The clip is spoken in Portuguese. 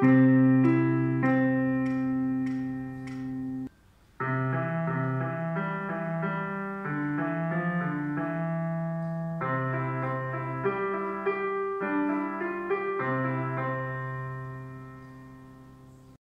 Música